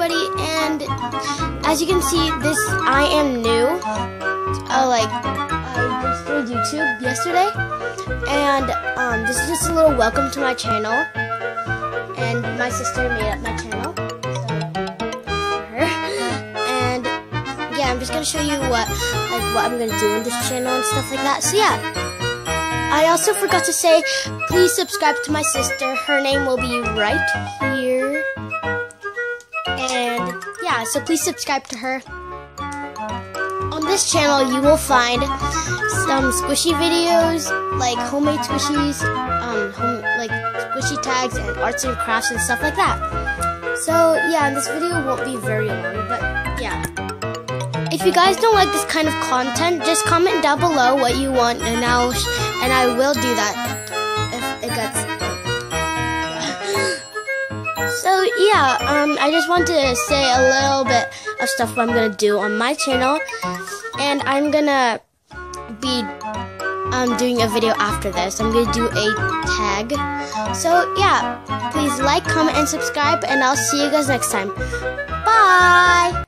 everybody, and as you can see, this I am new. Uh, like I just started YouTube yesterday, and um, this is just a little welcome to my channel. And my sister made up my channel, so her. And yeah, I'm just gonna show you what like what I'm gonna do in this channel and stuff like that. So yeah. I also forgot to say, please subscribe to my sister. Her name will be right here. Yeah, so please subscribe to her. On this channel, you will find some squishy videos, like homemade squishies, um, home, like squishy tags and arts and crafts and stuff like that. So yeah, this video won't be very long, but yeah. If you guys don't like this kind of content, just comment down below what you want, and I'll and I will do that if it gets. So yeah, um, I just want to say a little bit of stuff I'm gonna do on my channel, and I'm gonna be um doing a video after this. I'm gonna do a tag. So yeah, please like, comment, and subscribe, and I'll see you guys next time. Bye.